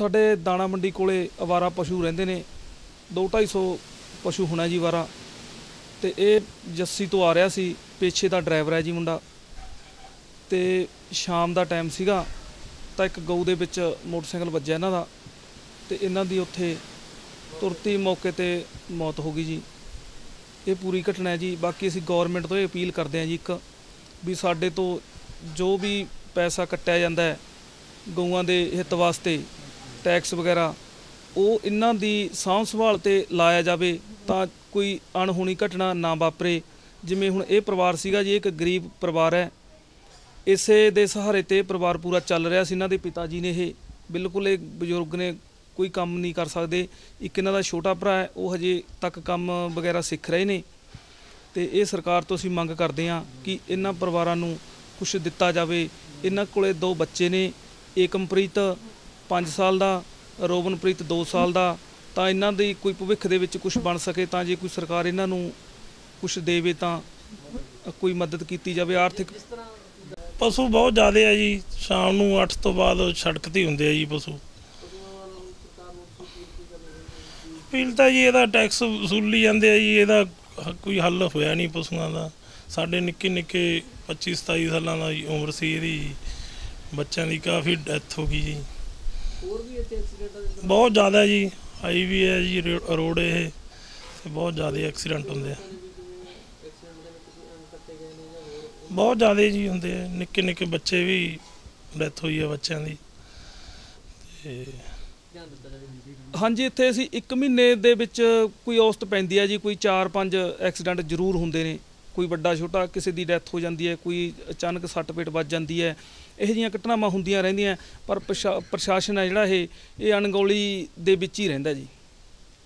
ਸਾਡੇ ਦਾਣਾ ਮੰਡੀ ਕੋਲੇ ਅਵਾਰਾ ਪਸ਼ੂ ਰਹਿੰਦੇ ਨੇ। 2-250 ਪਸ਼ੂ ਹੋਣਾ ਜੀ ਵਾਰਾ ਤੇ ਇਹ ਜੱਸੀ ਤੋਂ ਆ ਰਿਹਾ ਸੀ, ਪੇਛੇ ਦਾ ਡਰਾਈਵਰ ਹੈ ਜੀ ਮੁੰਡਾ। ਤੇ ਸ਼ਾਮ ਦਾ ਟਾਈਮ ਸੀਗਾ, ਤਾਂ ਇੱਕ ਗਊ ਦੇ ਵਿੱਚ ਮੋਟਰਸਾਈਕਲ ਵੱਜਿਆ ਇਹਨਾਂ ਦਾ। ਤੇ ਇਹਨਾਂ ਦੀ ਉੱਥੇ ਤੁਰਤੀ ਮੌਕੇ ਤੇ ਮੌਤ ਹੋ ਗਈ ਜੀ। ਇਹ ਪੂਰੀ ਘਟਨਾ ਹੈ ਜੀ। ਬਾਕੀ ਅਸੀਂ ਗਵਰਨਮੈਂਟ ਤੋਂ ਇਹ ਅਪੀਲ ਕਰਦੇ ਹਾਂ ਜੀ ਇੱਕ, ਵੀ ਸਾਡੇ ਤੋਂ ਜੋ ਵੀ ਪੈਸਾ ਕੱਟਿਆ ਜਾਂਦਾ ਹੈ, ਗਊਆਂ ਦੇ ਹਿੱਤ ਵਾਸਤੇ ਟੈਕਸ ਵਗੈਰਾ, ਉਹ ਇਹਨਾਂ ਦੀ ਸਾਂਭ ਸੰਭਾਲ ਤੇ ਲਾਇਆ ਜਾਵੇ ਤਾਂ ਕੋਈ ਅਣਹੋਣੀ ਘਟਨਾ ਨਾ ਵਾਪਰੇ। ਜਿਵੇਂ ਹੁਣ ਇਹ ਪਰਿਵਾਰ ਸੀਗਾ ਜੀ, ਇੱਕ ਗਰੀਬ ਪਰਿਵਾਰ ਹੈ। ਇਸੇ ਦੇ ਸਹਾਰੇ ਤੇ ਪਰਿਵਾਰ ਪੂਰਾ ਚੱਲ ਰਿਹਾ ਸੀ। ਇਹਨਾਂ ਦੇ ਪਿਤਾ ਜੀ ਨੇ ਇਹ ਬਿਲਕੁਲ ਇਹ ਬਜ਼ੁਰਗ ਨੇ ਕੋਈ ਕੰਮ ਨਹੀਂ ਕਰ ਸਕਦੇ। ਇੱਕ ਇਹਨਾਂ ਦਾ ਛੋਟਾ ਭਰਾ ਹੈ, ਉਹ ਹਜੇ ਤੱਕ ਕੰਮ ਵਗੈਰਾ ਸਿੱਖ ਰਹੇ ਨੇ। ਤੇ ਇਹ ਸਰਕਾਰ ਤੋਂ ਅਸੀਂ ਮੰਗ ਕਰਦੇ ਹਾਂ ਕਿ ਇਹਨਾਂ ਪਰਿਵਾਰਾਂ ਨੂੰ ਕੁਝ ਦਿੱਤਾ ਜਾਵੇ। ਇਹਨਾਂ ਕੋਲੇ ਦੋ ਬੱਚੇ ਨੇ, ਏਕਮਪ੍ਰੀਤ 5 ਸਾਲ ਦਾ ਰੋਬਨਪ੍ਰੀਤ 2 ਸਾਲ ਦਾ, ਤਾਂ ਇਹਨਾਂ ਦੀ ਕੋਈ ਭਵਿੱਖ ਦੇ ਵਿੱਚ ਕੁਝ ਬਣ ਸਕੇ ਤਾਂ ਜੇ ਕੋਈ ਸਰਕਾਰ ਇਹਨਾਂ ਨੂੰ ਕੁਝ ਦੇਵੇ ਤਾਂ ਕੋਈ ਮਦਦ ਕੀਤੀ ਜਾਵੇ ਆਰਥਿਕ। ਪਸ਼ੂ ਬਹੁਤ ਜ਼ਿਆਦੇ ਆ ਜੀ। ਸ਼ਾਮ ਨੂੰ 8 ਤੋਂ ਬਾਅਦ ਸੜਕ ਤੇ ਹੁੰਦੇ ਆ ਜੀ ਪਸ਼ੂ। ਪੀਲ ਤਾਂ ਜੀ ਇਹਦਾ ਟੈਕਸ ਵਸੂਲੀ ਜਾਂਦੇ ਆ ਜੀ। ਇਹਦਾ ਕੋਈ ਹੱਲ ਹੋਇਆ ਨਹੀਂ ਪਸ਼ੂਆਂ ਦਾ। ਸਾਡੇ ਨਿੱਕੇ ਨਿੱਕੇ 25 27 ਸਾਲਾਂ ਦਾ ਉਮਰ ਸੀ ਇਹਦੀ ਬੱਚਿਆਂ ਦੀ ਕਾਫੀ ਡੈਥ ਹੋ ਗਈ ਜੀ। ਹੋਰ ਵੀ ਇੱਥੇ ਐਕਸੀਡੈਂਟ ਬਹੁਤ ਜ਼ਿਆਦਾ ਜੀ ਆਈ ਵੀ ਹੈ ਜੀ ਰੋ- ਰੋਡ ਇਹ ਤੇ ਬਹੁਤ ਜ਼ਿਆਦਾ ਐਕਸੀਡੈਂਟ ਹੁੰਦੇ ਆ। ਐਕਸੀਡੈਂਟ ਦੇ ਵਿੱਚ ਕਿਸੇ ਅੰਗ ਕੱਟੇ ਗਏ ਨੇ ਜਾਂ ਹੋਰ ਬਹੁਤ ਜ਼ਿਆਦਾ ਜੀ ਹੁੰਦੇ ਆ ਨਿੱਕੇ ਨਿੱਕੇ ਬੱਚੇ ਵੀ ਡੈਥ ਹੋਈ ਆ ਬੱਚਿਆਂ ਦੀ ਤੇ ਧਿਆਨ ਦਿੱਤਾ ਜਾਵੇ ਹਾਂਜੀ ਇੱਥੇ ਅਸੀਂ 1 ਮਹੀਨੇ ਦੇ ਵਿੱਚ ਕੋਈ ਔਸਤ ਪੈਂਦੀ ਹੈ ਜੀ ਕੋਈ 4-5 ਐਕਸੀਡੈਂਟ ਜ਼ਰੂਰ ਹੁੰਦੇ ਨੇ। ਕੋਈ ਵੱਡਾ ਛੋਟਾ ਕਿਸੇ ਦੀ ਡੈਥ ਹੋ ਜਾਂਦੀ ਹੈ, ਕੋਈ ਅਚਾਨਕ ਸੱਟ ਪੇਟ ਵੱਜ ਜਾਂਦੀ ਹੈ, ਇਹੋ ਜਿਹੀਆਂ ਘਟਨਾਵਾਂ ਹੁੰਦੀਆਂ ਰਹਿੰਦੀਆਂ, ਪਰ ਪ੍ਰਸ਼ਾ- ਪ੍ਰਸ਼ਾਸਨ ਹੈ ਜਿਹੜਾ ਇਹ ਇਹ ਅਣਗੌਲੀ ਦੇ ਵਿੱਚ ਹੀ ਰਹਿੰਦਾ ਜੀ।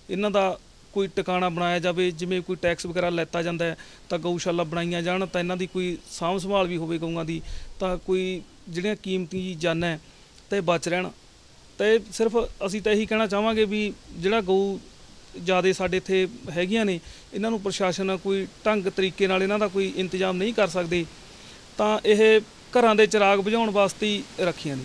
ਇਹਨਾਂ ਦਾ ਕੋਈ ਟਿਕਾਣਾ ਬਣਾਇਆ ਜਾਵੇ, ਜਿਵੇਂ ਕੋਈ ਟੈਕਸ ਵਗੈਰਾ ਲੈਤਾ ਜਾਂਦਾ ਹੈ, ਤਾਂ ਗਊਸ਼ਾਲਾ ਬਣਾਈਆਂ ਜਾਣ, ਤਾਂ ਇਹਨਾਂ ਦੀ ਕੋਈ ਸਾਂਭ ਸੰਭਾਲ ਵੀ ਹੋਵੇ ਗਊਆਂ ਦੀ, ਤਾਂ ਕੋਈ ਜਿਹੜੀਆਂ ਕੀਮਤੀ ਜਾਨਾਂ ਹੈ, ਤੇ ਬਚ ਰਹਿਣ। ਤੇ ਸਿਰਫ ਅਸੀਂ ਤਾਂ ਇਹੀ ਕਹਿਣਾ ਚਾਹਾਂਗੇ ਵੀ ਜਿਹੜਾ ਗਊ ਜਿਆਦੇ ਸਾਡੇ ਇੱਥੇ ਹੈਗੀਆਂ ਨੇ, ਇਹਨਾਂ ਨੂੰ ਪ੍ਰਸ਼ਾਸਨ ਕੋਈ ਢੰਗ ਤਰੀਕੇ ਨਾਲ ਇਹਨਾਂ ਦਾ ਕੋਈ ਇੰਤਜ਼ਾਮ ਨਹੀਂ ਕਰ ਸਕਦੇ, ਤਾਂ ਇਹ ਘਰਾਂ ਦੇ ਚਿਰਾਗ ਬੁਝਾਉਣ ਵਾਸਤੇ ਹੀ ਰੱਖੀਆਂ ਨੇ।